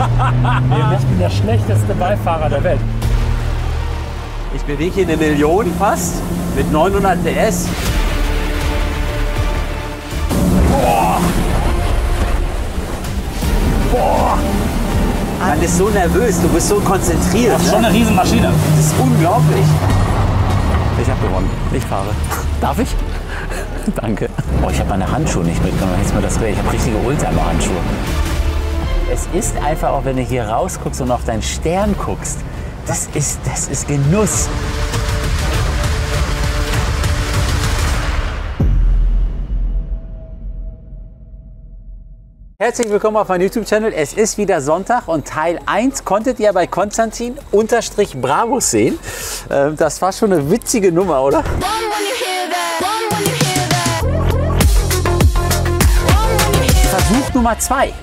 Ich bin der schlechteste Beifahrer der Welt. Ich bewege hier eine Million fast mit 900 PS. Boah. Boah. Man ist so nervös, du bist so konzentriert. Das ist schon Ne? eine Riesenmaschine. Das ist unglaublich. Ich habe gewonnen. Ich fahre. Darf ich? Danke. Oh, ich habe meine Handschuhe nicht mitgenommen. Jetzt mal das Ich habe richtige Oldtimer-Handschuhe. Es ist einfach auch, wenn du hier rausguckst und auf deinen Stern guckst, das ist, das ist Genuss. Herzlich willkommen auf meinem YouTube-Channel. Es ist wieder Sonntag und Teil 1 konntet ihr bei Konstantin unterstrich Bravos sehen. Ähm, Das war schon eine witzige Nummer, oder? Versuch Nummer 2.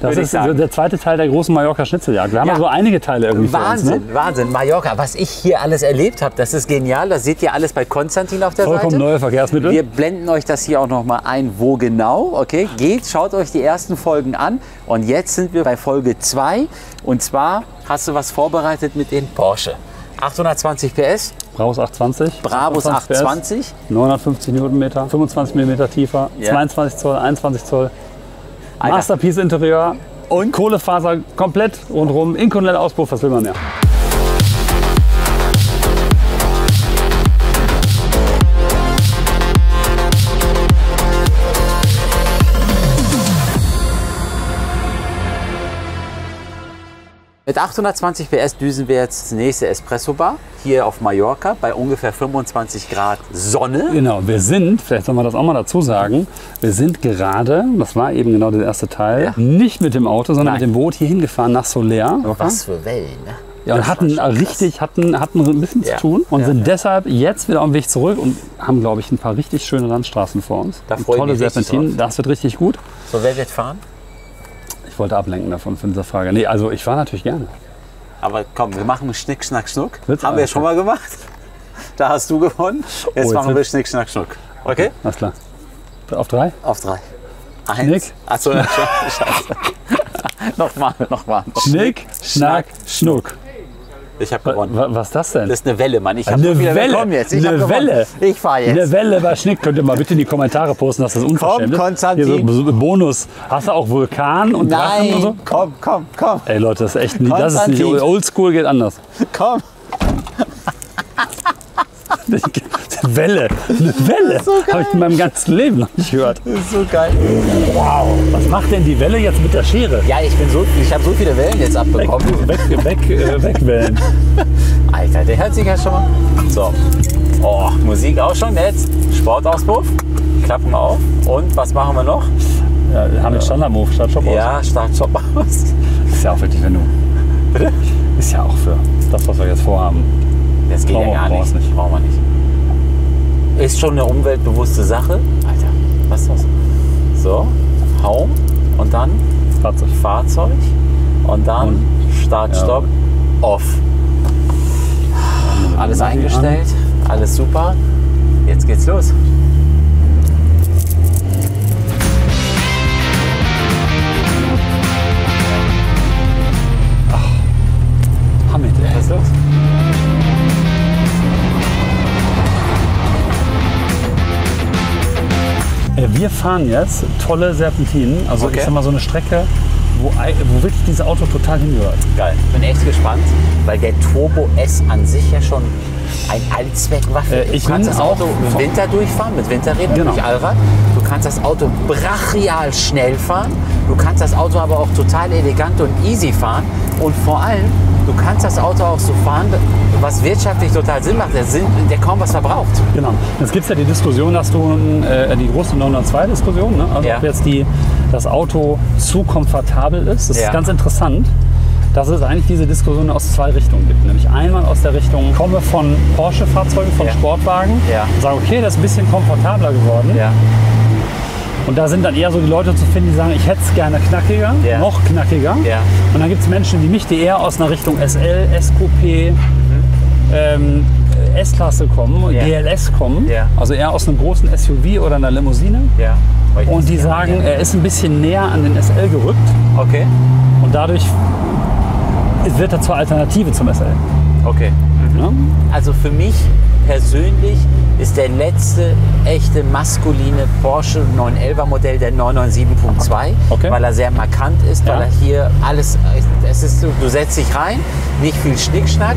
Das ist sagen. der zweite Teil der großen Mallorca-Schnitzeljagd. Wir haben Ja. so einige Teile irgendwie Wahnsinn, uns. Ne? Wahnsinn. Mallorca, was ich hier alles erlebt habe, das ist genial. Das seht ihr alles bei Konstantin auf der Vollkommen Seite. neue Verkehrsmittel. Wir blenden euch das hier auch noch mal ein, wo genau. Okay, geht, schaut euch die ersten Folgen an. Und jetzt sind wir bei Folge 2. Und zwar hast du was vorbereitet mit den Porsche. 820 PS, Brabus 820. Bravos 28 PS, 820. 950 Newtonmeter, 25 mm tiefer, Ja. 22 Zoll, 21 Zoll. Alter. Masterpiece Interieur und Kohlefaser komplett rundherum, inkontinenter Auspuff, was will man mehr? Mit 820 PS düsen wir jetzt ins nächste Espresso Bar hier auf Mallorca bei ungefähr 25 Grad Sonne. Genau, wir sind, vielleicht soll man das auch mal dazu sagen, wir sind gerade, das war eben genau der erste Teil, Ja. nicht mit dem Auto, sondern Nein. mit dem Boot hier hingefahren nach Soler. Was für Wellen, ne? Ja, und hatten richtig, hatten, hatten ein bisschen Ja. zu tun und Ja, sind ja. deshalb jetzt wieder auf dem Weg zurück und haben, glaube ich, ein paar richtig schöne Landstraßen vor uns. Da freue ich Tolle mich Serpentinen, das wird richtig gut. So, wer wird fahren? Ich wollte ablenken davon von dieser Frage. Nee, also ich fahre natürlich gerne. Aber komm, wir machen Schnick, Schnack, Schnuck. Wird's Haben wir schon mal gemacht. Da hast du gewonnen. Jetzt jetzt machen wir Schnick, Schnack, Schnuck. Okay? Alles klar. Auf drei? Auf drei. Eins. Schnick. Achso, scheiße. nochmal, nochmal. Schnick, Schnack, Schnuck. Ich habe gewonnen. wa- Was ist das denn? Das ist eine Welle, Mann. Ich habe Eine Welle. jetzt. Ich hab Eine. Welle. Ich fahre jetzt. Eine Welle bei Schnick könnt ihr mal bitte in die Kommentare posten, dass das unverschämt ist. Konstantin. Hier so, so Bonus. Hast du auch Vulkan und Drachen und so? Nein, komm, komm, komm, Ey Leute, das ist echt nie, das ist nicht Konstantin. oldschool geht anders. komm. Eine Welle, eine Welle. Habe ich in meinem ganzen Leben noch nicht gehört. Das ist so geil. Wow. Was macht denn die Welle jetzt mit der Schere? Ja, ich bin so, ich habe so viele Wellen jetzt Weg, abbekommen. weg, weg, äh, wegwellen. Alter, der hört sich ja schon mal. So. Oh, Musik auch schon jetzt. Sportauspuff. Klappen auf. Und was machen wir noch? Ja, wir haben den Standard-Move statt Shop Ja, Start Job aus. Ist ja auch wirklich, wenn du. Bitte? Ist ja auch für das, was wir jetzt vorhaben. Das geht Brauchen ja wir- gar brauchen nicht. nicht. Brauchen wir nicht. Ist schon eine umweltbewusste Sache. Alter, was ist das? So, Home und dann Fahrzeug. Fahrzeug und dann Und- Start, ja. Stopp, Off. Alles eingestellt, alles super. Jetzt geht's los. Wir fahren jetzt tolle Serpentinen. Also Okay. ich sag mal so eine Strecke, wo, wo wirklich dieses Auto total hingehört. Geil. Bin echt gespannt, weil der Turbo S an sich ja schon ein Allzweckwaffe Äh, ich Du kannst das Auto im Winter durchfahren mit Winterrädern Genau. durch Allrad. Du kannst das Auto brachial schnell fahren. Du kannst das Auto aber auch total elegant und easy fahren. Und vor allem, du kannst das Auto auch so fahren, was wirtschaftlich total Sinn macht, der, Sinn, der kaum was verbraucht. Genau. Jetzt gibt es ja die Diskussion, dass du äh, die große 902-Diskussion, ne? also Ja. ob jetzt die, das Auto zu komfortabel ist. Das Ja. ist ganz interessant, dass es eigentlich diese Diskussion aus zwei Richtungen gibt. Nämlich einmal aus der Richtung, komme von Porsche-Fahrzeugen, von Ja. Sportwagen, Ja. sage, okay, das ist ein bisschen komfortabler geworden. Ja. Und da sind dann eher so die Leute zu finden, die sagen, ich hätte es gerne knackiger, Ja. noch knackiger. Ja. Und dann gibt es Menschen wie mich, die eher aus einer Richtung SL, SQP, ähm, S-Klasse kommen, Ja. GLS kommen. Ja. Also eher aus einem großen SUV oder einer Limousine. Ich Und die sagen, er ist ein bisschen näher an den SL gerückt Okay, und dadurch wird er zur Alternative zum SL. okay. Ne? Also für mich persönlich ist der letzte echte maskuline Porsche 911er Modell der 997.2, Okay. weil er sehr markant ist, Ja. weil er hier alles, es ist, so, du setzt dich rein, nicht viel Schnickschnack.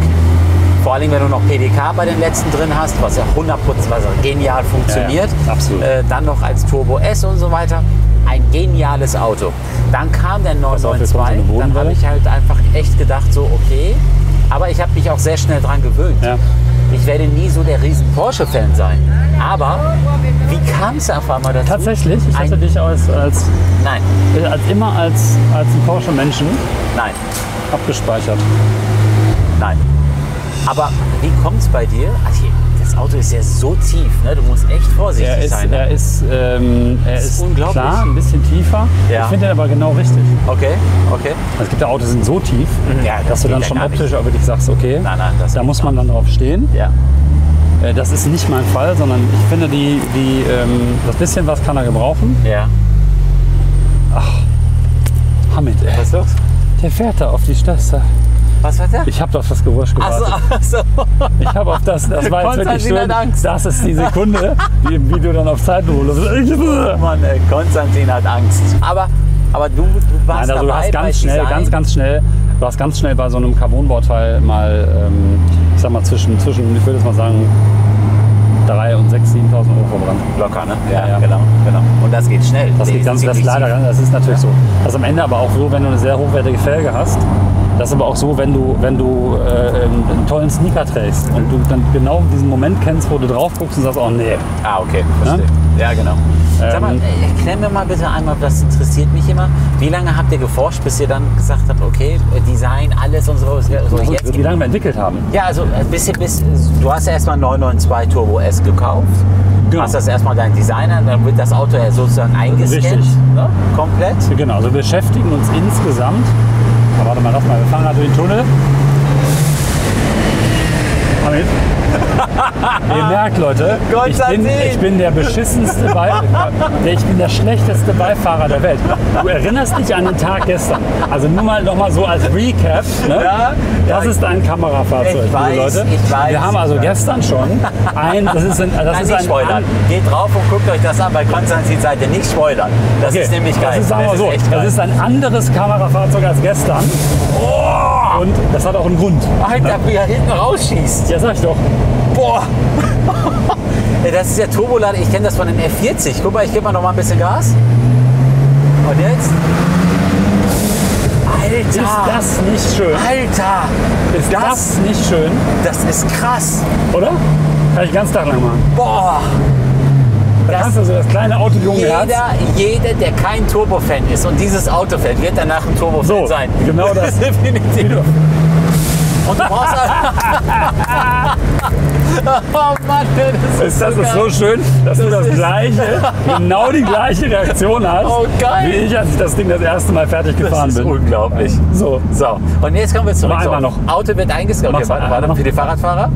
Vor allem, wenn du noch PDK bei den letzten drin hast, was ja 100%, was ja genial funktioniert. Ja, absolut. Äh, dann noch als Turbo S und so weiter. Ein geniales Auto. Dann kam der auf, jetzt kommt so 992. eine Dann habe ich halt einfach echt gedacht, so okay. Aber ich habe mich auch sehr schnell dran gewöhnt. Ja. Ich werde nie so der riesen Porsche-Fan sein. Aber wie kam es auf einmal dazu? Tatsächlich, ich hatte Ein- dich als, als, Nein, als immer als, als ein Porsche-Menschen nein, abgespeichert. nein. Aber wie kommt es bei dir? Ach, hier, das Auto ist ja so tief, ne? du musst echt vorsichtig Er ist, sein. Ne? er ist, ähm, er ist ist, unglaublich. klar ein bisschen tiefer. Ja. Ich finde ihn aber genau richtig. Okay, okay. Es gibt ja Autos, die sind so tief, Ja, das dass du dann schon gar nicht. optisch auch wirklich sagst, okay, Nein, nein, da muss man dann drauf stehen. Ja. Äh, Das ist nicht mein Fall, sondern ich finde, die, die, ähm, das bisschen was kann er gebrauchen. Ja. Hamid, ey. Was ist los? Der fährt da auf die Straße. Was war der? Ich habe auf das Geräusch gewartet. achso. Ich habe auf das, das war jetzt wirklich schön. hat Angst. Das ist die Sekunde, die im Video dann auf Zeitlupe. Mann, ey, Konstantin hat Angst. Aber, aber du, du warst Nein, also du hast ganz schnell, Design. ganz, ganz schnell, du hast ganz schnell bei so einem Carbonbauteil mal, ähm, ich sag mal zwischen, zwischen, ich würde jetzt mal sagen, 3.000 und 6.000, 7.000 Euro verbrannt. Locker, ne? Ja, ja. genau, genau. Und das geht schnell. Das geht ganz, das leider, das ist natürlich so. Das ist am Ende aber auch so, wenn du eine sehr hochwertige Felge hast. Das ist aber auch so, wenn du, wenn du äh, einen, tollen Sneaker trägst und du dann genau diesen Moment kennst, wo du drauf guckst und sagst, oh nee. Ah, okay, verstehe. Ja, genau. Sag mal, Ähm, äh, erklär mir mal bitte einmal, das interessiert mich immer. Wie lange habt ihr geforscht, bis ihr dann gesagt habt, okay, äh, Design, alles und so. so jetzt Wie lange wir entwickelt haben. Ja, also äh, bis, bis, du hast ja erstmal 992 Turbo S gekauft. Du Genau. hast das erstmal deinen Designer, dann wird das Auto ja sozusagen eingescannt. Richtig. Ne? Komplett. Genau, also wir beschäftigen uns insgesamt. Aber warte mal, lass mal, wir fahren gerade durch den Tunnel. Hamid. Ihr merkt, Leute, ich bin, Konstantin! ich bin der beschissenste Bei der, ich bin der schlechteste Beifahrer der Welt. Du erinnerst dich an den Tag gestern. Also nur mal noch mal so als Recap. Ne? Ja, das ja. ist ein Kamerafahrzeug, Ich weiß, Leute. ich weiß, Wir haben also gestern schon ein, das ist ein, das Nein, ist nicht ein spoilern. Geht drauf und guckt euch das an bei Konstantins Seite. Nicht spoilern. Das Okay, ist nämlich geil. Das ist, sagen wir so, das ist ein anderes Kamerafahrzeug als gestern. Und das hat auch einen Grund. Alter, wie er hinten rausschießt. Ja, sag ich doch. Boah. Das ist ja Turbolader. Ich kenne das von den F40. Guck mal, ich gebe mal noch mal ein bisschen Gas. Und jetzt? Ist Alter. das nicht schön? Alter. Ist das nicht schön? Das ist krass. Oder? Kann ich ganzen Tag lang machen. Boah. Da Das- kannst du so das kleine Auto. Jeder, jeder, der kein Turbo-Fan ist und dieses Auto fährt, wird danach ein Turbo-Fan So, sein. genau das. Definitiv. Und du brauchst Oh Mann, das ist, das so ist so schön, dass du Das das ist- gleiche, genau die gleiche Reaktion hast, Oh, geil. wie ich, als ich das Ding das erste Mal fertig gefahren Das ist bin. unglaublich. So, So, und jetzt kommen wir zurück. Einmal so, noch. Auto wird eingescannt. Okay, warte, warte noch. für die Fahrradfahrer.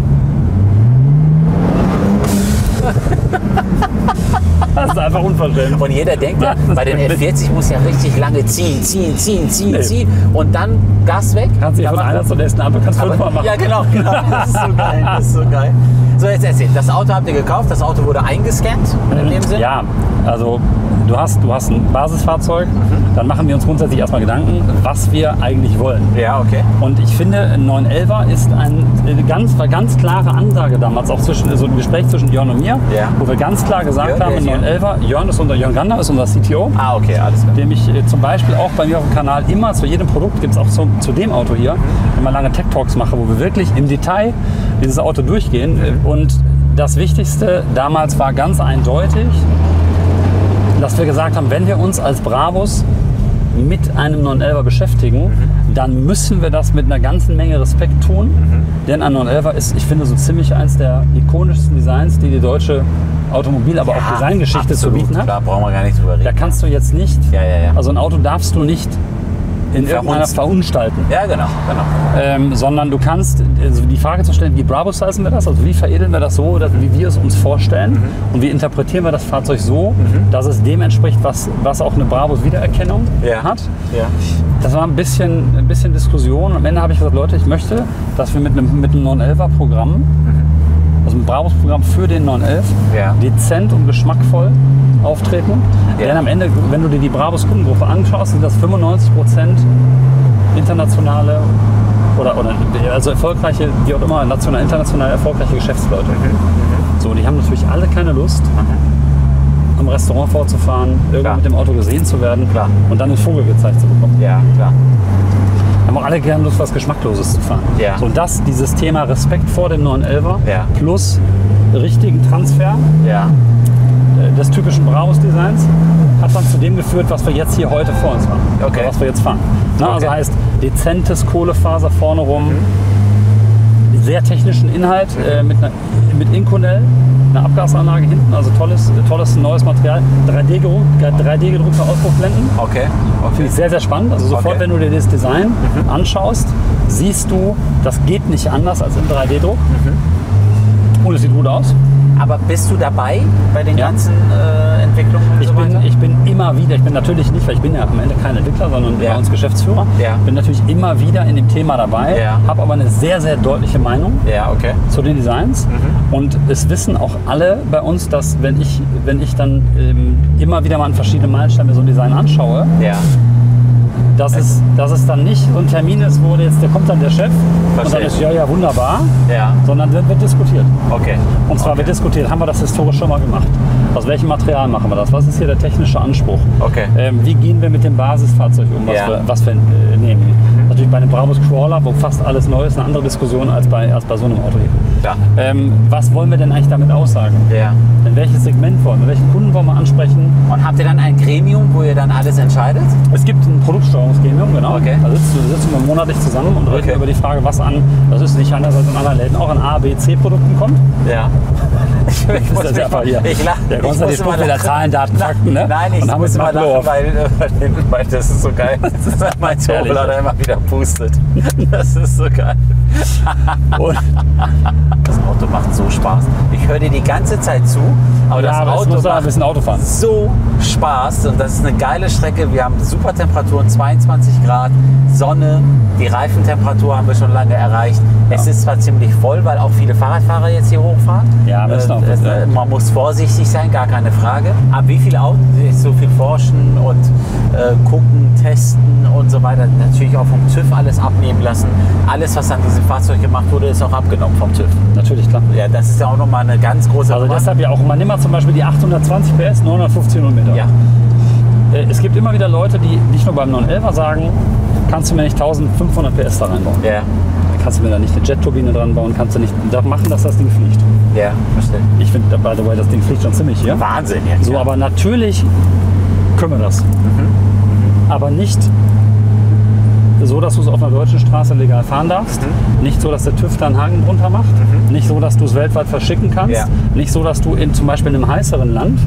Das ist einfach unverständlich. Und jeder denkt ja, bei den wirklich- F40 muss ja richtig lange ziehen, ziehen, ziehen, ziehen, Nee. ziehen und dann Gas weg. Kannst du Ja, von einer zur nächsten Ampel kannst du fünfmal machen. Ja, genau, genau. Das ist so geil. Das ist so geil. So, jetzt erzählt. Das Auto habt ihr gekauft, das Auto wurde eingescannt in dem Sinn. Ja, also du hast, du hast ein Basisfahrzeug, dann machen wir uns grundsätzlich erstmal Gedanken, was wir eigentlich wollen. Ja, okay. Und ich finde, ein 911er ist ein, eine ganz, war ganz klare Ansage damals, auch zwischen, so ein Gespräch zwischen Jörn und mir, Ja. wo wir ganz klar gesagt Jörn, haben, ein ist Jörn? 911er, Jörn ist unser, Jörn Gander ist unser CTO, Ah, okay, alles klar. dem ich äh, zum Beispiel auch bei mir auf dem Kanal immer zu jedem Produkt, gibt es auch zu, zu dem Auto hier, immer lange Tech Talks mache, wo wir wirklich im Detail dieses Auto durchgehen. Und das Wichtigste damals war ganz eindeutig, dass wir gesagt haben, wenn wir uns als Bravos mit einem 911er beschäftigen, dann müssen wir das mit einer ganzen Menge Respekt tun. Denn ein 911er ist, ich finde, so ziemlich eins der ikonischsten Designs, die die deutsche Automobil-, aber auch Designgeschichte zu bieten hat. Da brauchen wir gar nicht drüber reden. Da kannst du jetzt nicht, Ja, ja, ja. also ein Auto darfst du nicht in irgendeiner verunstalten. Ja, genau, genau. ähm, sondern du kannst also die Frage zu stellen, wie Bravo-sizen wir das, also wie veredeln wir das so, dass, wie wir es uns vorstellen Mhm. und wie interpretieren wir das Fahrzeug so, dass es dem entspricht, was, was auch eine Bravos-Wiedererkennung Ja. hat. Ja. Das war ein bisschen, ein bisschen Diskussion. Am Ende habe ich gesagt, Leute, ich möchte, dass wir mit einem, mit einem 911er-Programm, also ein Bravos-Programm für den 911, Ja. dezent und geschmackvoll auftreten. Ja. Denn am Ende, wenn du dir die Bravos-Kundengruppe anschaust, sind das 95 Prozent internationale oder, oder also erfolgreiche, wie auch immer, national, international erfolgreiche Geschäftsleute. So, die haben natürlich alle keine Lust, am Restaurant vorzufahren, irgendwo mit dem Auto gesehen zu werden Klar. und dann den Vogel gezeigt zu bekommen. Ja, klar. Haben auch alle gerne Lust, was Geschmackloses zu fahren. Ja. So, und das, dieses Thema Respekt vor dem 911er Ja. plus richtigen Transfer Ja. äh, des typischen Bravos-Designs hat dann zu dem geführt, was wir jetzt hier heute vor uns haben. Okay. Oder was wir jetzt fahren. Na, Also Okay. heißt dezentes Kohlefaser vorne rum, Mhm. sehr technischen Inhalt äh, mit, einer, mit Inconel, eine Abgasanlage hinten, also tolles, tolles neues Material, 3D-gedruck, 3D-gedruckte Auspuffblenden. Okay. Finde Okay. ich sehr, sehr spannend. Also sofort, Okay. Mhm. wenn du dir das Design anschaust, siehst du, das geht nicht anders als im 3D-Druck. Mhm. Und es sieht gut aus. Aber bist du dabei bei den Ja. ganzen äh, Entwicklungen und Ich so bin, weiter? ich bin immer wieder, ich bin natürlich nicht, weil ich bin ja am Ende kein Entwickler, sondern Ja. bei uns Geschäftsführer, Ja. bin natürlich immer wieder in dem Thema dabei, Ja. habe aber eine sehr, sehr deutliche Meinung okay. zu den Designs. Mhm. Und es wissen auch alle bei uns, dass wenn ich, wenn ich dann ähm, immer wieder mal an verschiedene Meilensteine mir so ein Design anschaue, Dass es, dass es dann nicht so ein Termin ist, wo jetzt, der kommt dann der Chef und Verstehe. dann ist ja, ja, wunderbar, Ja. sondern wird, wird diskutiert. Okay. Und zwar okay. wird diskutiert, haben wir das historisch schon mal gemacht? Aus welchem Material machen wir das? Was ist hier der technische Anspruch? Okay. Ähm, wie gehen wir mit dem Basisfahrzeug um, was Ja. wir, was wir äh, nehmen? Natürlich bei einem Brabus Crawler, wo fast alles neu ist, eine andere Diskussion als bei, als bei so einem Auto hier. Klar. Ähm, was wollen wir denn eigentlich damit aussagen? Ja. In welches Segment wollen wir? Welchen Kunden wollen wir ansprechen? Und habt ihr dann ein Gremium, wo ihr dann alles entscheidet? Es gibt ein Produktsteuerungsgremium, genau. Okay. Da sitzen, wir sitzen wir monatlich zusammen und reden Okay. über die Frage, was an, das ist nicht anders als in anderen Läden, auch an A, B, C-Produkten kommt. Ja. Ich, ich muss das mal- hier. Ich Der wieder lachen. Zahlen, Daten, Fakten, ne? Nein, ich muss immer mal lachen, Lob. weil, weil, das ist so geil. mein Ehrlich. Turbolader immer wieder pustet. Das ist so geil. Und, Das Auto macht so Spaß. Ich höre dir die ganze Zeit zu, aber ja, das aber Auto muss da ein macht bisschen Auto fahren. so Spaß und das ist eine geile Strecke. Wir haben super Temperaturen, 22 Grad, Sonne, die Reifentemperatur haben wir schon lange erreicht. Es ist zwar ziemlich voll, weil auch viele Fahrradfahrer jetzt hier hochfahren. Ja, müssen auch äh, ja. man muss vorsichtig sein, gar keine Frage. Ab wie viele Autos so viel forschen und äh, gucken, testen und so weiter, natürlich auch vom TÜV alles abnehmen lassen. Alles, was an diesem Fahrzeug gemacht wurde, ist auch abgenommen vom TÜV. Natürlich, klar. Ja, das ist ja auch nochmal eine ganz große Also Nummer. deshalb ja auch, man nimmt mal zum Beispiel die 820 PS, 915 Newtonmeter. Ja, Äh, Es gibt immer wieder Leute, die nicht nur beim 911er sagen, kannst du mir nicht 1500 PS da reinbauen. ja, Kannst du mir da nicht eine Jet-Turbine dran bauen, kannst du nicht da machen, dass das Ding fliegt. ja, verstehe. Ich finde, by the way, das Ding fliegt schon ziemlich hier. Wahnsinn jetzt. So, ja. aber natürlich können wir das. Aber nicht so, dass du es auf einer deutschen Straße legal fahren darfst. Nicht so, dass der TÜV da einen Haken drunter macht. Nicht so, dass du es weltweit verschicken kannst. Ja. Nicht so, dass du in, zum Beispiel in einem heißeren Land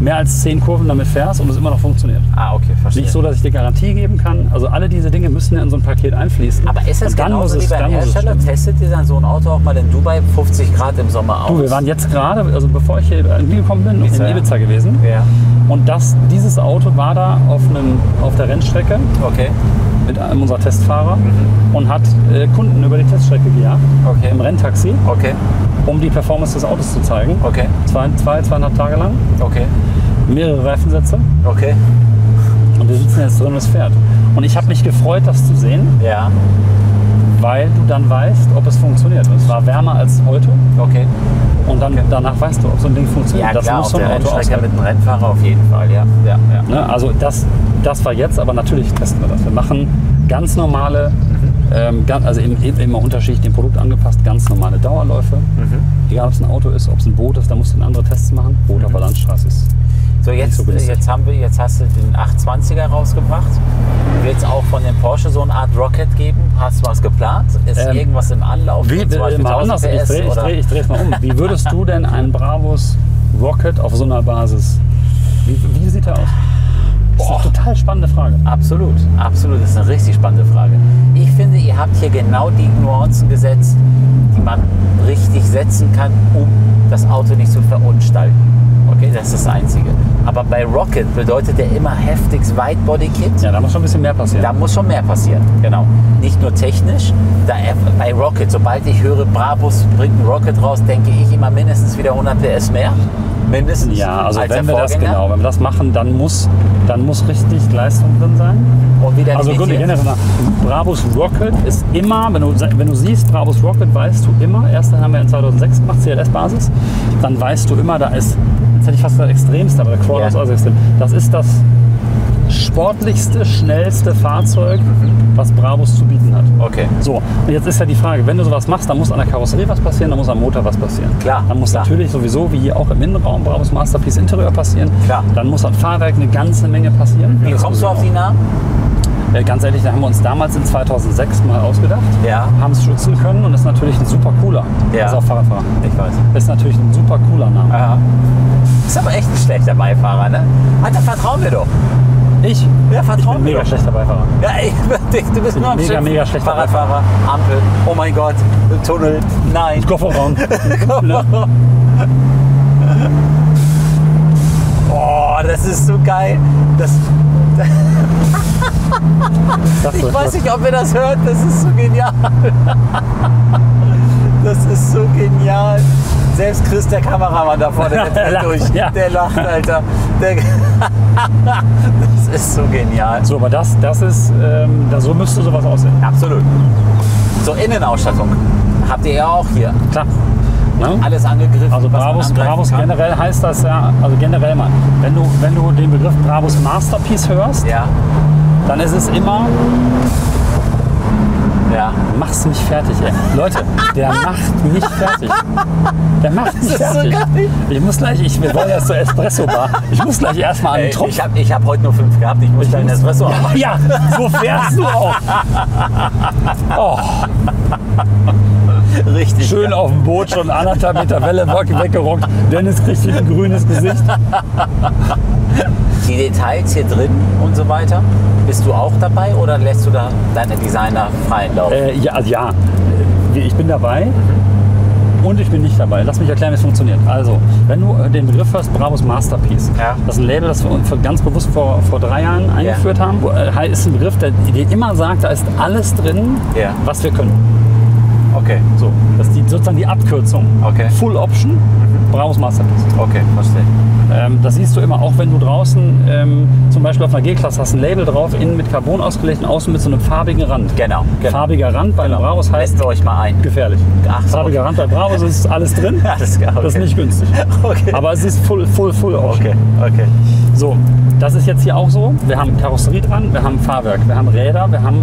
mehr als zehn Kurven damit fährst und es immer noch funktioniert. Ah, okay, verstehe. Nicht so, dass ich dir Garantie geben kann. Also alle diese Dinge müssen ja in so ein Paket einfließen. aber ist muss genauso wie beim Hersteller? Testet ihr dann so ein Auto auch mal in Dubai 50 Grad im Sommer aus? Du, wir waren jetzt gerade, also bevor ich hier hingekommen bin, Ibiza, in ja. Ibiza gewesen. Ja, Und das, dieses Auto war da auf, einem, auf der Rennstrecke okay. Mit einem unserer Testfahrer und hat äh, Kunden über die Teststrecke gejagt Okay. im Renntaxi, Okay, um die Performance des Autos zu zeigen. okay, Zwei, zwei, zweieinhalb Tage lang, okay, mehrere Reifensätze okay. und wir sitzen jetzt drin und es fährt. Und ich habe mich gefreut, das zu sehen, Ja, weil du dann weißt, ob es funktioniert. Und es war wärmer als heute okay. und dann danach weißt du, ob so ein Ding funktioniert. Ja, das klar, muss so ein der Auto Rennstrecke aushalten. mit einem Rennfahrer auf jeden Fall, ja. ja, ja. Ne? Also das, das war jetzt, aber natürlich testen wir das. Wir machen ganz normale, ähm, ganz, also im- immer unterschiedlich dem Produkt angepasst, ganz normale Dauerläufe. Egal, ob es ein Auto ist, ob es ein Boot ist, da musst du dann andere Tests machen. Boot auf der Landstraße ist. So, jetzt, so jetzt, haben wir, jetzt hast du den 820er rausgebracht. Wird es auch von dem Porsche so eine Art Rocket geben? Hast du was geplant? Ist Ähm, irgendwas im Anlauf? Wie, äh, mal 1000 anders, ich PS drehe ich oder? dreh, ich dreh es mal um. Wie würdest du denn einen Bravos Rocket auf so einer Basis, wie, wie sieht er aus? Das ist eine total spannende Frage. Absolut, absolut. Das ist eine richtig spannende Frage. Ich finde, ihr habt hier genau die Nuancen gesetzt, die man richtig setzen kann, um das Auto nicht zu verunstalten. Okay, das ist das Einzige. Aber bei Rocket bedeutet der immer heftigst Widebody-Kit. Ja, da muss schon ein bisschen mehr passieren. Da muss schon mehr passieren, genau. Nicht nur technisch, da bei Rocket, sobald ich höre, Brabus bringt einen Rocket raus, denke ich immer mindestens wieder 100 PS mehr. Mindestens. Ja, also als wenn wir das genau, wenn wir das machen, dann muss, dann muss richtig Leistung drin sein. Und wieder Also gut, ich nach. Brabus Rocket ist immer, wenn du, wenn du siehst, Brabus Rocket, weißt du immer, erst haben wir in 2006 gemacht, CLS-Basis, dann weißt du immer, da ist, jetzt hätte ich fast gesagt extremste, aber der Crawler Ja. ist auch extrem. Das ist das sportlichste, schnellste Fahrzeug, was Brabus zu bieten hat. Okay. So, und jetzt ist ja die Frage, wenn du sowas machst, dann muss an der Karosserie was passieren, dann muss am Motor was passieren. Klar, Dann muss klar. natürlich sowieso, wie hier auch im Innenraum, Brabus Masterpiece Interieur passieren. Klar. Dann muss am Fahrwerk eine ganze Menge passieren. Wie kommst du auf die Namen? Äh, Ganz ehrlich, da haben wir uns damals in 2006 mal ausgedacht, Ja. haben es schützen können und ist natürlich ein super cooler. Ja. Ist auch Fahrradfahrer. Ich weiß. Ist natürlich ein super cooler Name. Ja. Ist aber echt ein schlechter Beifahrer, ne? Alter, vertrau mir doch. Ich? Ja, Ich vertrau bin mega doch. schlechter Beifahrer. Ja, ich, du bist nur am mega, mega schlechter Fahrradfahrer, Ampel, oh mein Gott, Tunnel, nein. Kofferraum. Ne? Oh, das ist so geil. Das ich weiß nicht, ob ihr das hört, das ist so genial. Das ist so genial. Selbst Chris, der Kameramann da vorne, der Der lacht, durch. ja. Der lacht, Alter. Der, das ist so genial. So, aber das, das ist, ähm, so müsste sowas aussehen. Absolut. So, Innenausstattung. Habt ihr ja auch hier. Klar. Ne? Alles angegriffen. Also angreifen Brabus kann. generell heißt das ja, also generell mal, wenn du, wenn du den Begriff Brabus Masterpiece hörst, Ja, dann ist es immer, ja. mach's nicht fertig, ey. Leute, der macht nicht fertig. Der macht nicht so fertig. geil. ich muss gleich, ich, wir wollen jetzt zur Espresso-Bar. Ich muss gleich erstmal an Ey, den Tropf. ich habe ich hab heute nur fünf gehabt. Ich muss deinen Espresso haben. ja, so fährst du auch. Oh, Richtig. schön geil. auf dem Boot, schon anderthalb Meter Welle weggerockt. Dennis kriegt wieder ein grünes Gesicht. Die Details hier drin und so weiter. Bist du auch dabei oder lässt du da deine Designer freien Lauf? Äh, ja, also ja, Äh, ich bin dabei und ich bin nicht dabei. Lass mich erklären, wie es funktioniert. Also, wenn du den Begriff hörst, Brabus Masterpiece, Ja. das ist ein Label, das wir uns ganz bewusst vor, vor drei Jahren eingeführt haben. Wo, äh, ist ein Begriff, der dir immer sagt, da ist alles drin, Ja. was wir können. Okay, So, das ist die, sozusagen die Abkürzung. Okay. Full Option, Brabus Masterpiece. okay, verstehe. Ähm, das siehst du immer, auch wenn du draußen ähm, zum Beispiel auf einer G-Klasse hast ein Label drauf, innen mit Carbon ausgelegt und außen mit so einem farbigen Rand. Genau, genau. Farbiger Rand bei einem Brabus heißt Lässt euch mal ein. gefährlich. Ach so. Farbiger Rand bei Brabus ist alles drin. Alles klar, okay. Das ist nicht günstig. Okay. Aber es ist full, full, full Option. Okay, okay. So, das ist jetzt hier auch so. Wir haben Karosserie dran, wir haben Fahrwerk, wir haben Räder, wir haben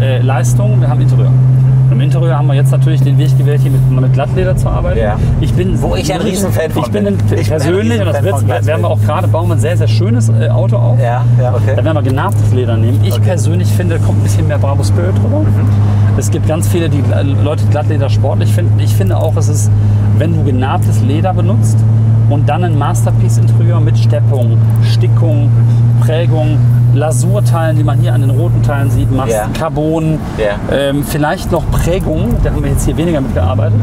äh, Leistung, wir haben Interieur. Im Interieur haben wir jetzt natürlich den Weg gewählt, hier mit, mit Glattleder zu arbeiten. Ja. Ich bin, Wo ich ein Riesenfan von Ich bin ein, Ich bin ein persönlich, und das wird, werden wir auch gerade, bauen wir ein sehr, sehr schönes äh, Auto auf. Ja, ja, okay. Da werden wir genabtes Leder nehmen. Ich Okay. persönlich finde, da kommt ein bisschen mehr Bravo Spirit drüber. Es gibt ganz viele, die Leute die Glattleder sportlich finden. Ich finde auch, es ist, wenn du genabtes Leder benutzt und dann ein Masterpiece-Interieur mit Steppung, Stickung, Prägung, Lasurteilen, die man hier an den roten Teilen sieht, machst, Ja. Carbon, Ja. ähm, vielleicht noch Prägung, da haben wir jetzt hier weniger mitgearbeitet.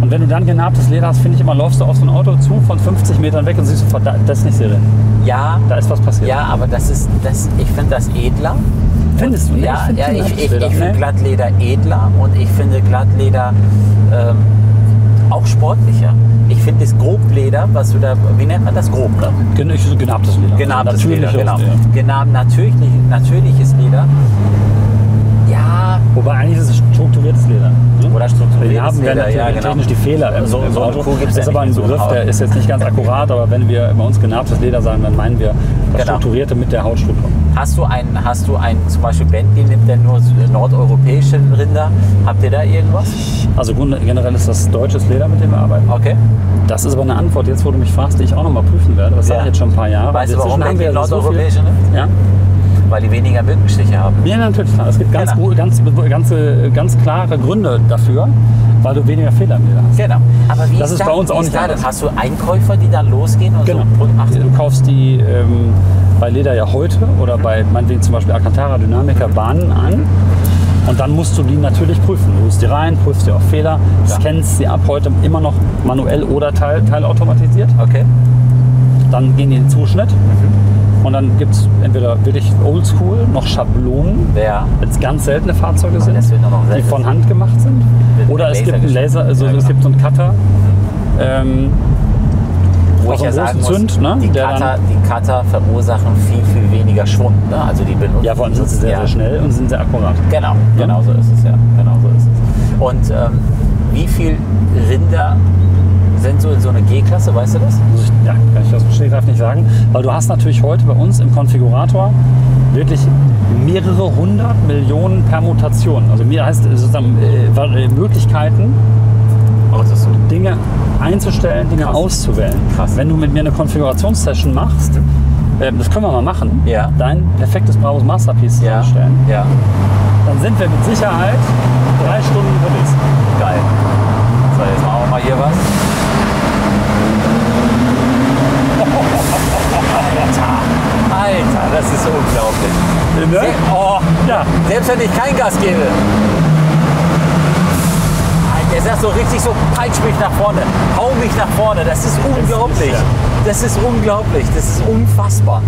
Und wenn du dann genabtes Leder hast, finde ich immer, läufst du auf so ein Auto zu von 50 Metern weg und siehst sofort, da, das ist nicht Serie. Ja, Da ist was passiert. ja, aber das ist, das, ich finde das edler. Findest du? Nee, Ja, find ja ich, ich, ich finde ne? Glattleder edler und ich finde Glattleder ähm, auch sportlicher. Ich finde das Grobleder, was du da, wie nennt man das? Grob, ne? Gen- Genabtes Leder. Genabtes Leder, Natürliches genau. Leder. Genab, natürlich, natürliches Leder. Ja, Wobei eigentlich ist es strukturiertes Leder. ne? oder strukturiertes Wir haben Leder, ja, ja, genau. technisch die Fehler im, So- im so Auto. Das ist ja aber ein so Begriff, der ist jetzt nicht ganz akkurat, aber wenn wir bei uns genabtes Leder sagen, dann meinen wir das Genau. Strukturierte mit der Hautstruktur. Hast du einen, hast du einen, zum Beispiel Bentley nimmt der nur nordeuropäische Rinder? Habt ihr da irgendwas? Also generell ist das deutsches Leder, mit dem wir arbeiten. Okay. Das ist aber eine Antwort, jetzt wo du mich fragst, die ich auch noch mal prüfen werde. Das Ja. sage ich jetzt schon ein paar Jahre. Weißt du, warum haben wir ja so viel- nordeuropäische nimmt? Ja? Weil die weniger Mückenstiche haben. Ja, natürlich. Klar. Es gibt ganz, Genau. ganz, ganz, ganz klare Gründe dafür. weil du weniger Fehler Leder hast. Genau. Aber wie Das ist da, bei uns auch ist nicht anders. Hast du Einkäufer, die dann losgehen und Genau. so? Ach, Du kaufst die ähm, bei Leder ja heute oder bei meinetwegen zum Beispiel Alcantara Dynamica Bahnen an. Und dann musst du die natürlich prüfen. Du holst die rein, prüfst die auf Fehler, scannst sie ab heute immer noch manuell oder teil, teilautomatisiert. okay. Dann gehen die in den Zuschnitt. Und dann gibt es entweder wirklich oldschool, noch Schablonen, Ja. es ganz seltene Fahrzeuge sind, die von Hand gemacht sind. Oder es gibt einen Laser also Ja, es genau. gibt so einen Cutter. Ähm, Wo ich ja sagen muss, Zünd, ne? die, Cutter, die Cutter verursachen viel, viel weniger Schwund. Ne? Also die benutzen, ja, vor allem sind sie sehr, ja. sehr schnell und sind sehr akkurat. Genau, genau so ist es, ja. Genau so ist es. Und ähm, wie viel Rinder sind so in so eine G-Klasse, weißt du das? Ich, ja, kann ich dem Stegreif nicht sagen. Weil du hast natürlich heute bei uns im Konfigurator wirklich mehrere hundert Millionen Permutationen. Also mir heißt sozusagen äh, äh, Möglichkeiten, Autos so. Dinge einzustellen, Dinge Krass. auszuwählen. Krass. Wenn du mit mir eine Konfigurationssession machst, äh, das können wir mal machen, Ja. dein perfektes Bravos Masterpiece Ja. zusammenstellen, Ja, dann sind wir mit Sicherheit drei Stunden unterwegs. geil. So, jetzt machen wir mal hier was. Alter, Alter, das ist unglaublich. Ne? Oh, Ja, Selbst wenn ich kein Gas gebe. Der sagt so richtig so, peitsch mich nach vorne, hau mich nach vorne. Das ist unglaublich. Das ist unglaublich. Das ist unfassbar.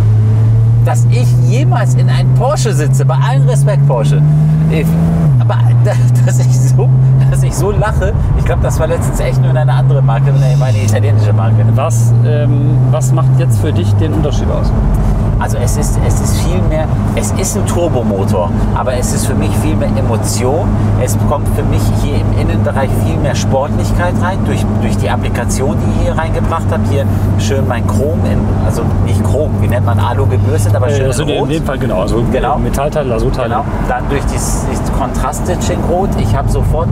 Dass ich jemals in einen Porsche sitze, bei allem Respekt Porsche. Ich- Aber dass ich so, dass ich so lache, ich glaube, das war letztens echt nur in einer anderen Marke, in eine italienische Marke. was, ähm, was macht jetzt für dich den Unterschied aus? Also es ist, es ist viel mehr, es ist ein Turbomotor, aber es ist für mich viel mehr Emotion. Es kommt für mich hier im Innenbereich viel mehr Sportlichkeit rein, durch, durch die Applikation, die ich hier reingebracht habe. Hier schön mein Chrom, in, also nicht Chrom, wie nennt man Alu gebürstet, aber schön Äh, das sind in in dem Fall genau, also Genau. Metallteile, Lasurteile. Genau. Dann durch dieses, dieses Kontrast-Stitching Rot. Ich habe sofort,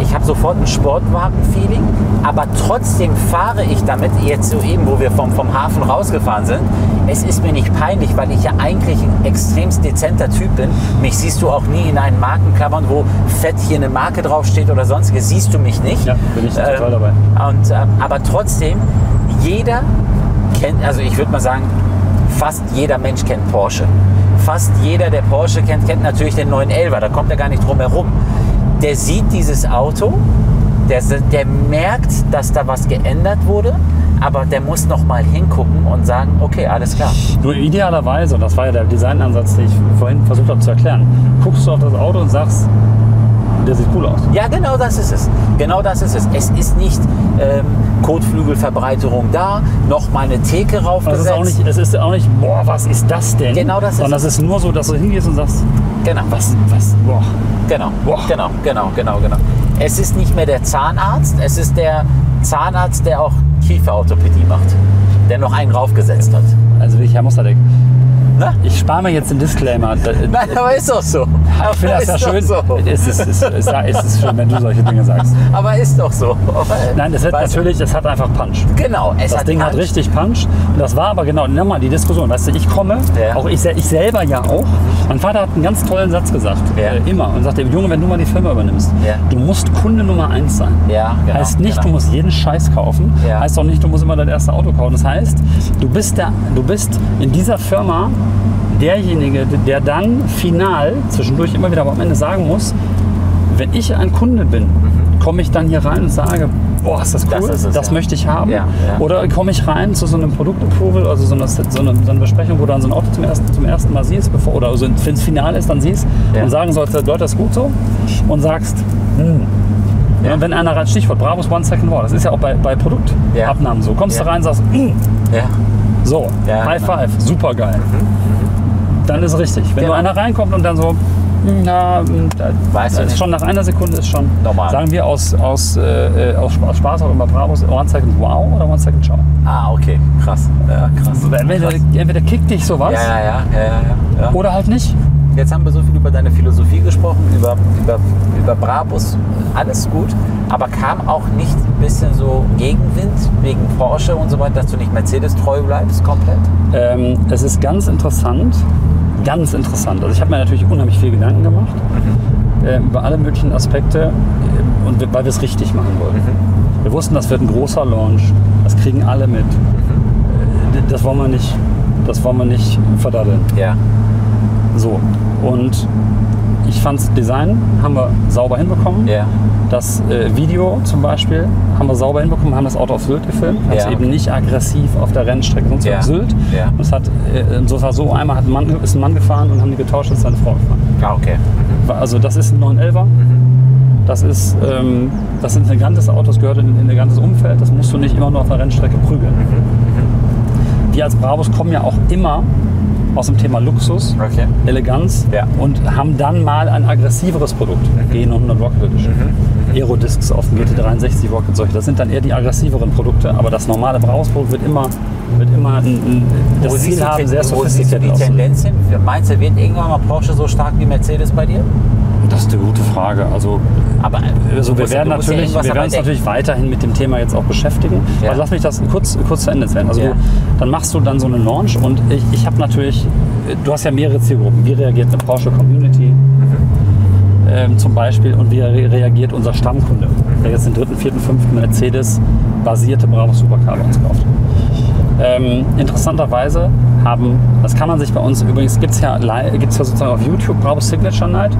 ich habe sofort ein Sportwagen-Feeling, aber trotzdem fahre ich damit, jetzt so eben, wo wir vom, vom Hafen rausgefahren sind, es ist mir nicht peinlich, weil ich ja eigentlich ein extremst dezenter Typ bin. Mich siehst du auch nie in einen Markenklammern, wo fett hier eine Marke draufsteht oder sonstiges. Siehst du mich nicht. Ja, bin ich total Ähm, dabei. Und, ähm, aber trotzdem, jeder kennt, also ich würde mal sagen, fast jeder Mensch kennt Porsche. Fast jeder, der Porsche kennt, kennt natürlich den 911, da kommt er gar nicht drum herum. Der sieht dieses Auto, der, der merkt, dass da was geändert wurde, aber der muss noch mal hingucken und sagen, okay, alles klar. Nur idealerweise, und das war ja der Designansatz, den ich vorhin versucht habe zu erklären, guckst du auf das Auto und sagst, der sieht cool aus. Ja, genau das ist es. Genau das ist es. Es ist nicht ähm, Kotflügelverbreiterung da, noch mal eine Theke Also raufgesetzt. es ist, auch nicht, es ist auch nicht, boah, was ist das denn? Genau das ist Sondern es ist nur so, dass du hingehst und sagst, Genau. was, was, boah. Genau, Boah. genau, genau, genau, genau. Es ist nicht mehr der Zahnarzt, es ist der Zahnarzt, der auch Kieferorthopädie macht, der noch einen raufgesetzt hat. Also wirklich, Herr Mossadegg, Na? ich spare mir jetzt den Disclaimer. Nein, aber ist doch so. Ich finde das ja ist schön. So. Es ist, es, ist, es ist schön, wenn du solche Dinge sagst. Aber ist doch so. Nein, es hat Weißt natürlich, es hat einfach Punch. Genau, es Das hat Ding hat Punch. richtig Punch. Und das war aber genau, nochmal die Diskussion. Weißt du, ich komme, Ja. auch ich, ich selber ja auch. Mein Vater hat einen ganz tollen Satz gesagt. Ja. Äh, immer. Und sagte, Junge, wenn du mal die Firma übernimmst, Ja. du musst Kunde Nummer eins sein. Ja, genau, heißt nicht, genau. du musst jeden Scheiß kaufen. Heißt auch nicht, du musst immer dein erstes Auto kaufen. Das heißt, du bist, der, du bist in dieser Firma derjenige, der dann final, zwischendurch immer wieder aber am Ende sagen muss, wenn ich ein Kunde bin, komme ich dann hier rein und sage, boah, ist das cool, Mhm. Das es, ja. möchte ich haben. Ja, ja. Oder komme ich rein zu so einem Produktapproval, also so eine, so, eine, so eine Besprechung, wo du dann so ein Auto zum ersten, zum ersten Mal siehst, bevor, oder also wenn es final ist, dann siehst und sagen sollst, Leute, das ist gut so und sagst, hm. Und wenn einer rein, Stichwort, Bravos One Second War, das ist ja auch bei, bei Produktabnahmen so. Kommst du rein und sagst, hm, Ja, so, Ja, High genau. Five, super geil. Dann ist richtig. Wenn Genau. nur einer reinkommt und dann so, na, da, Weißt du ist nicht. schon nach einer Sekunde ist schon, Normal. sagen wir aus, aus, äh, aus Sp- aus Spaß auch immer Bravos, One Second Wow oder One Second Ciao. ah, okay, krass. Ja, krass. Entweder, entweder kickt dich sowas Ja, ja, ja, ja, ja, ja. oder halt nicht. Jetzt haben wir so viel über deine Philosophie gesprochen, über, über, über Brabus, alles gut. Aber kam auch nicht ein bisschen so Gegenwind wegen Porsche und so weiter, dass du nicht Mercedes treu bleibst komplett? Ähm, es ist ganz interessant, ganz interessant. Also ich habe mir natürlich unheimlich viel Gedanken gemacht Mhm. äh, über alle möglichen Aspekte. und wir- weil wir es richtig machen wollten. Wir wussten, das wird ein großer Launch, das kriegen alle mit. Äh, Das wollen wir nicht, das wollen wir nicht verdaddeln. Ja. So. Und ich fand's Design haben wir sauber hinbekommen. Ja. Das äh, Video zum Beispiel haben wir sauber hinbekommen, haben das Auto auf Sylt gefilmt, haben es eben nicht aggressiv auf der Rennstrecke, sonst Ja. auf Sylt. Ja. Und es hat, äh, so war so, einmal hat ein Mann, ist ein Mann gefahren und haben die getauscht, ist seine Frau gefahren. Ah, okay. Also das ist ein 911er. Das ist, ähm, das sind elegantes Autos, gehört in ein elegantes Umfeld. Das musst du nicht immer nur auf der Rennstrecke prügeln. Wir als Bravos kommen ja auch immer aus dem Thema Luxus, Okay. Eleganz Ja. und haben dann mal ein aggressiveres Produkt. G900 Rocket Edition. Aerodiscs auf dem GT63 Rocket, solche. Das sind dann eher die aggressiveren Produkte, aber das normale Bravos-Produkt wird immer, wird immer ein, ein, das Wo Ziel haben, sehr wo siehst du die auszusehen. Tendenz hin? Meinst du, wird irgendwann mal Porsche so stark wie Mercedes bei dir? Das ist eine gute Frage. Also Aber Also du wir ja- werden ja natürlich, irgendwas wir werden uns natürlich weiterhin mit dem Thema jetzt auch beschäftigen. Ja. Aber lass mich das kurz, kurz zu Ende erzählen. Also Ja. du, dann machst du dann so eine Launch und ich, ich habe natürlich, du hast ja mehrere Zielgruppen. Wie reagiert eine Porsche Community? Ähm, zum Beispiel und wie re- reagiert unser Stammkunde, der jetzt den dritten, vierten, fünften Mercedes-basierte Bravo Supercar bei uns kauft. Ähm, interessanterweise haben, das kann man sich bei uns übrigens, gibt es ja, gibt's ja sozusagen auf YouTube Bravo Signature Night.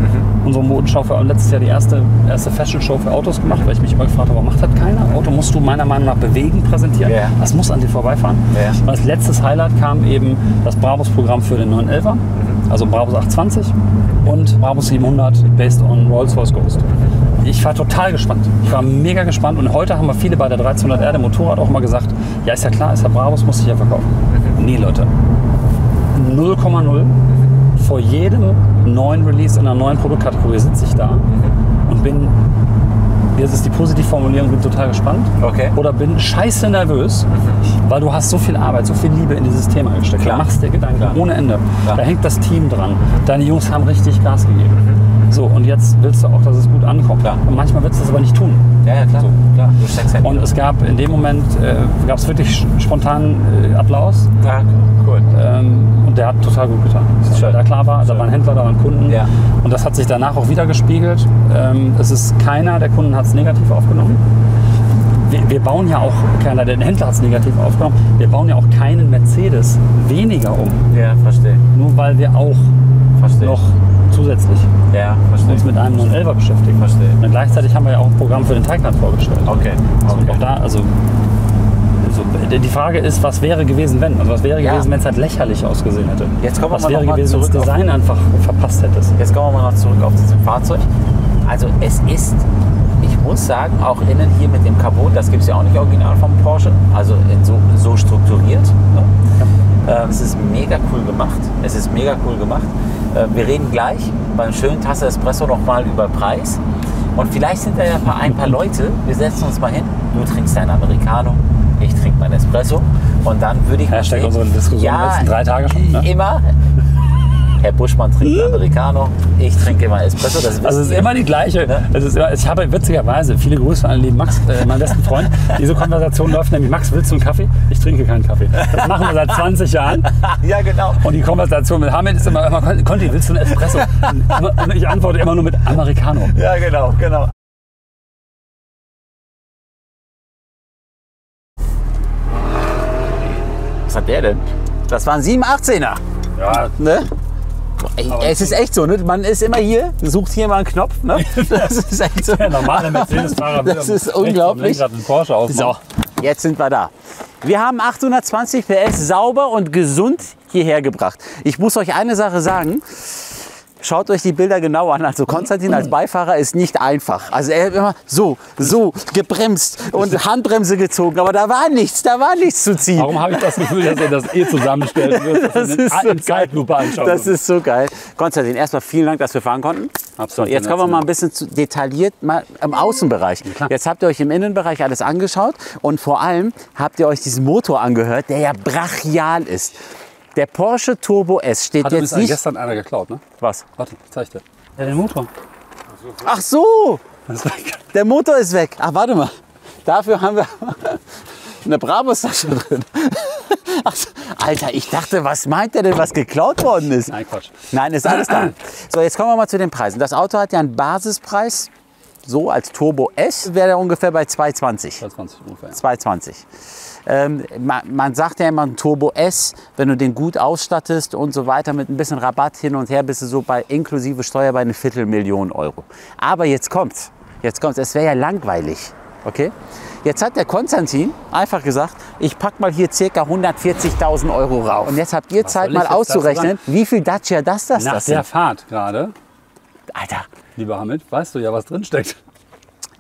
Unsere Modenschau für letztes Jahr die erste, erste Fashion Show für Autos gemacht, weil ich mich immer gefragt habe, macht das keiner? Auto musst du meiner Meinung nach bewegen präsentieren. Ja. Das muss an dir vorbeifahren. Ja. Und als letztes Highlight kam eben das Bravos-Programm für den 911er, also Bravos 820 und Bravos 700 based on Rolls-Royce Ghost. Ich war total gespannt. Ich war mega gespannt und heute haben wir viele bei der 1300R, dem Motorrad, auch mal gesagt, ja ist ja klar, ist ja Bravos, muss ich ja verkaufen. Nee, Leute. 0,0. Vor jedem neuen Release in einer neuen Produktkategorie sitze ich da und bin, jetzt ist die Positivformulierung, bin total gespannt. Okay. Oder bin scheiße nervös, weil du hast so viel Arbeit, so viel Liebe in dieses Thema gesteckt. Klar. Du machst dir Gedanken Klar. ohne Ende. Klar. Da hängt das Team dran. Deine Jungs haben richtig Gas gegeben. So, und jetzt willst du auch, dass es gut ankommt. Klar. Und manchmal willst du es aber nicht tun. Ja, ja, klar. So. klar. Du steckst ja Und es gab in dem Moment äh, gab es wirklich spontanen äh, Applaus. ja, cool. Ähm, und der hat total gut getan. Schön. Weil da klar war, da waren Händler, da waren Kunden. Ja. Und das hat sich danach auch wieder gespiegelt. Ähm, es ist keiner der Kunden hat es negativ aufgenommen. Wir, wir bauen ja auch, keiner der Händler hat es negativ aufgenommen, wir bauen ja auch keinen Mercedes weniger um. Ja, verstehe. Nur weil wir auch Verstehe. noch zusätzlich Ja, verstehe. uns mit einem 911er beschäftigen. Verstehe. Und gleichzeitig haben wir ja auch ein Programm für den Taycan vorgestellt. Okay. Also okay. auch da, also, also die Frage ist, was wäre gewesen, wenn? Also was wäre Ja. gewesen, wenn es halt lächerlich ausgesehen hätte? Jetzt kommen wir was mal wäre mal gewesen, wenn das Design einfach verpasst hättest? Jetzt kommen wir mal noch zurück auf diesem Fahrzeug. Also es ist, ich muss sagen, auch innen hier mit dem Carbon, das gibt es ja auch nicht original vom Porsche, also so, so strukturiert. Ne? Ähm, es ist mega cool gemacht. Es ist mega cool gemacht. Äh, wir reden gleich beim schönen Tasse Espresso noch mal über Preis. Und vielleicht sind da ja ein paar, ein paar Leute, wir setzen uns mal hin, du trinkst dein Americano, ich trinke mein Espresso und dann würde ich Hashtag unsere Diskussion der letzten drei Tage schon, ne? Immer. Herr Buschmann trinkt einen Americano, ich trinke immer Espresso. Das Also es ist immer die gleiche. Ne? Es ist immer, ich habe witzigerweise, viele Grüße an den lieben Max, äh, meinen besten Freund. Diese Konversation läuft nämlich, Max, willst du einen Kaffee? Ich trinke keinen Kaffee. Das machen wir seit 20 Jahren. Ja, genau. Und die Konversation mit Hamid ist immer, immer Conti, willst du einen Espresso? Und ich antworte immer nur mit Americano. Ja, genau, genau. Was hat der denn? Das waren 718er. Ja, Ne? Es ist echt so, ne? Man ist immer hier, sucht hier mal einen Knopf. Ne? Das ist echt so. der normale Mercedes-Fahrer Das ist unglaublich. So, jetzt sind wir da. Wir haben 820 PS sauber und gesund hierher gebracht. Ich muss euch eine Sache sagen. Schaut euch die Bilder genau an. Also Konstantin als Beifahrer ist nicht einfach. Also er hat immer so, so gebremst und Handbremse gezogen. Aber da war nichts, da war nichts zu ziehen. Warum habe ich das Gefühl, dass er das eh zusammenstellt wird? Das ist so Zeitlupe anschauen. Das ist so geil. Konstantin, erstmal vielen Dank, dass wir fahren konnten. So, Absolut. jetzt kommen wir mal ein bisschen zu detailliert mal im Außenbereich. Jetzt habt ihr euch im Innenbereich alles angeschaut und vor allem habt ihr euch diesen Motor angehört, der ja brachial ist. Der Porsche Turbo S steht Hat jetzt nicht. gestern einer geklaut, ne? Was? Warte, ich zeig dir. Ja, den Motor. Ach so, der Motor ist weg. Ach, warte mal. Dafür haben wir eine Brabus-Tasche drin. Ach, so. Alter, ich dachte, was meint der denn, was geklaut worden ist? Nein, Quatsch. Nein, ist alles da. So, jetzt kommen wir mal zu den Preisen. Das Auto hat ja einen Basispreis so als Turbo S wäre er ungefähr bei 220. 20 ungefähr. 220. Ähm, man, man sagt ja immer ein Turbo S, wenn du den gut ausstattest und so weiter mit ein bisschen Rabatt hin und her, bist du so bei inklusive Steuer bei eine Viertelmillion Euro. Aber jetzt kommt's. Jetzt kommt's. Es wäre ja langweilig. Okay? Jetzt hat der Konstantin einfach gesagt, ich pack mal hier circa 140.000 Euro rauf. Und jetzt habt ihr Was Zeit mal auszurechnen, wie viel Dacia das das, Nach das der sind. Fahrt gerade, Alter, lieber Hamid, weißt du ja, was drinsteckt.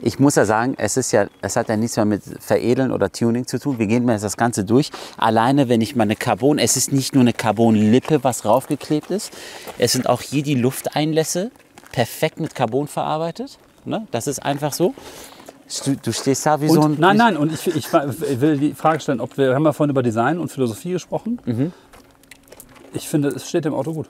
Ich muss ja sagen, es, ist ja, es hat ja nichts mehr mit Veredeln oder Tuning zu tun. Wir gehen mal das Ganze durch. Alleine, wenn ich mal eine Carbon, es ist nicht nur eine Carbon-Lippe, was raufgeklebt ist. Es sind auch hier die Lufteinlässe perfekt mit Carbon verarbeitet. Ne? Das ist einfach so. Du, du stehst da wie so ein. Und, nein, nein, und ich, ich, ich will die Frage stellen, ob wir wir haben ja vorhin über Design und Philosophie gesprochen. Mhm. Ich finde, es steht dem Auto gut.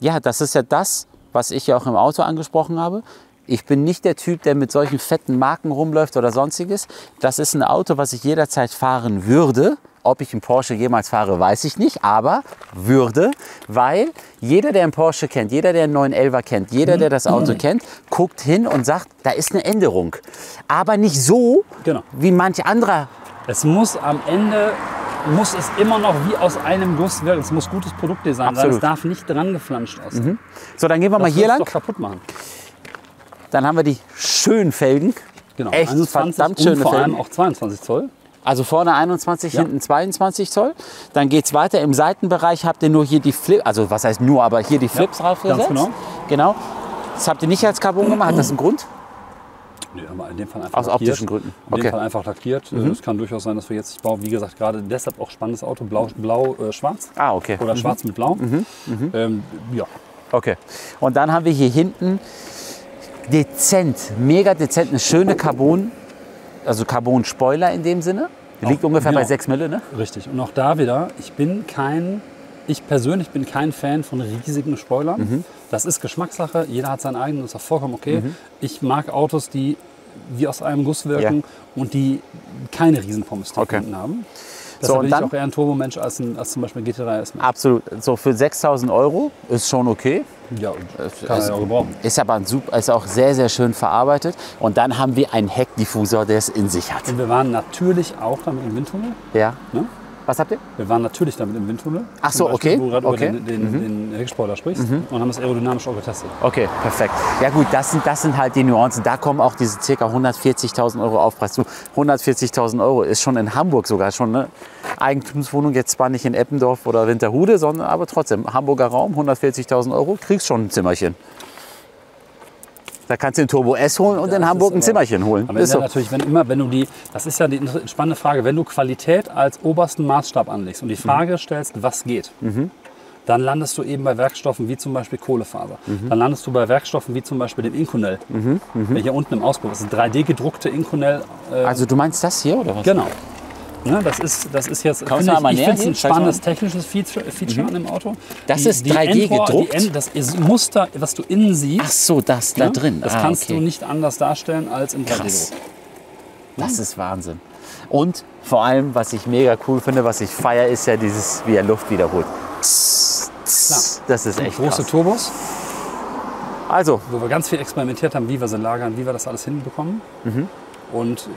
Ja, das ist ja das, was ich ja auch im Auto angesprochen habe. Ich bin nicht der Typ, der mit solchen fetten Marken rumläuft oder sonstiges. Das ist ein Auto, was ich jederzeit fahren würde. Ob ich einen Porsche jemals fahre, weiß ich nicht, aber würde, weil jeder, der einen Porsche kennt, jeder, der einen 911er kennt, jeder, der das Auto kennt, guckt hin und sagt, da ist eine Änderung. Aber nicht so, Genau. wie manch anderer. Es muss am Ende, muss es immer noch wie aus einem Guss wirken. Es muss gutes Produktdesign sein. Es darf nicht dran geflanscht aussehen. So, dann gehen wir mal Das hier wird's lang. doch kaputt machen. Dann haben wir die schönen Felgen. Genau. Echt 21 verdammt und schöne vor allem Felgen. auch 22 Zoll. Also vorne 21, Ja. hinten 22 Zoll. Dann geht es weiter. Im Seitenbereich habt ihr nur hier die Flip, also was heißt nur, aber hier die Flips draufgesetzt. genau. Genau. Das habt ihr nicht als Carbon gemacht. Hat das einen Grund? Nee, aber in dem Fall einfach Aus lackiert. optischen Gründen. In Okay. Mhm. dem Fall einfach lackiert. Äh, Es kann durchaus sein, dass wir jetzt, ich baue, wie gesagt, gerade deshalb auch spannendes Auto, blau, blau äh, schwarz. Ah, okay. Oder schwarz mit blau. Ähm, ja, Okay. Und dann haben wir hier hinten dezent, mega dezent, eine schöne Carbon, also Carbon-Spoiler in dem Sinne. Liegt ungefähr bei genau. 6 Mille, ne? richtig. Und auch da wieder, ich bin kein, ich persönlich bin kein Fan von riesigen Spoilern. Mhm. Das ist Geschmackssache, jeder hat seinen eigenen, das ist auch vollkommen okay. Ich mag Autos, die wie aus einem Guss wirken und die keine riesen pommes Okay. hinten haben. So, Deshalb und dann? auch eher ein Turbomensch als, ein, als zum Beispiel ein GT3 S. Absolut. So für 6000 Euro ist schon okay. Ja, kann er ja auch gebrauchen. Ist aber ein super, ist auch sehr, sehr schön verarbeitet. Und dann haben wir einen Heckdiffusor, der es in sich hat. Und wir waren natürlich auch damit im Windtunnel. Ja. Ne? Was habt ihr? Wir waren natürlich damit im Windtunnel. Ach so, Beispiel, okay, Wo du gerade okay. Mhm. über den, den, den Heckspoiler sprichst. Und haben das aerodynamisch auch getestet. Okay, perfekt. Ja gut, das sind, das sind halt die Nuancen. Da kommen auch diese ca. 140.000 Euro Aufpreis zu. 140.000 Euro ist schon in Hamburg sogar schon eine Eigentumswohnung. Jetzt zwar nicht in Eppendorf oder Winterhude, sondern aber trotzdem Hamburger Raum, 140.000 Euro, kriegst schon ein Zimmerchen. Da kannst du den Turbo S holen und in Das Hamburg ist ein Zimmerchen holen. Aber Ist ist so. natürlich, wenn immer, wenn du die, das ist ja die spannende Frage, wenn du Qualität als obersten Maßstab anlegst und die Frage stellst, was geht, dann landest du eben bei Werkstoffen wie zum Beispiel Kohlefaser. Dann landest du bei Werkstoffen wie zum Beispiel dem Inconel, der hier unten im Auspuff ist. Ein 3D gedruckte Inconel. Äh, Also du meinst das hier oder was? Genau. Ne, das, ist, das ist jetzt, Kommst finde ich, ich finde ein spannendes technisches Feature, Feature an dem Auto. Das ist 3D Endrohr- gedruckt? Die End, das ist Muster, was du innen siehst. Ach so, das da ne, drin. Das ah, kannst okay. du nicht anders darstellen als im 3D. Krass. Das ist Wahnsinn. Und vor allem, was ich mega cool finde, was ich feiere, ist ja dieses, wie er Luft wiederholt. Das ist echt Große krass. Turbos, Also, wo wir ganz viel experimentiert haben, wie wir sie lagern, wie wir das alles hinbekommen. Mhm. Und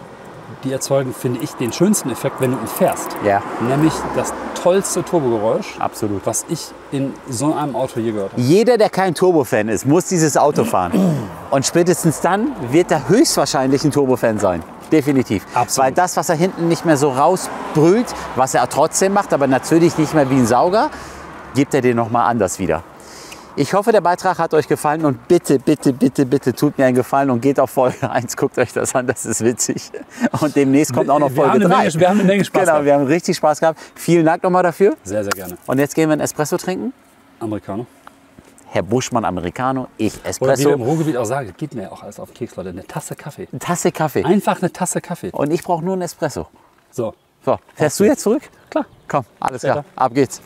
die erzeugen, finde ich, den schönsten Effekt, wenn du ihn fährst. ja, Nämlich das tollste Turbogeräusch, absolut. was ich in so einem Auto je gehört habe. Jeder, der kein Turbo-Fan ist, muss dieses Auto fahren. Und spätestens dann wird er höchstwahrscheinlich ein Turbo-Fan sein. Definitiv. Absolut. Weil das, was er hinten nicht mehr so rausbrüllt, was er trotzdem macht, aber natürlich nicht mehr wie ein Sauger, gibt er dir nochmal anders wieder. Ich hoffe, der Beitrag hat euch gefallen und bitte, bitte, bitte, bitte tut mir einen Gefallen und geht auf Folge 1, guckt euch das an, das ist witzig. Und demnächst kommt auch noch Wir Folge haben eine 3. Menge- wir haben eine Menge Spaß Genau, gehabt. wir haben richtig Spaß gehabt. Vielen Dank nochmal dafür. Sehr, sehr gerne. Und jetzt gehen wir einen Espresso trinken. Amerikaner. Herr Buschmann Americano, ich Oder wie Espresso, im Ruhrgebiet auch sagen, geht mir auch alles auf den Keks, Leute. Eine Tasse Kaffee. eine Tasse Kaffee. Einfach eine Tasse Kaffee. Und ich brauche nur einen Espresso. So. So, fährst du jetzt zurück? Klar. Komm, alles klar, ab geht's.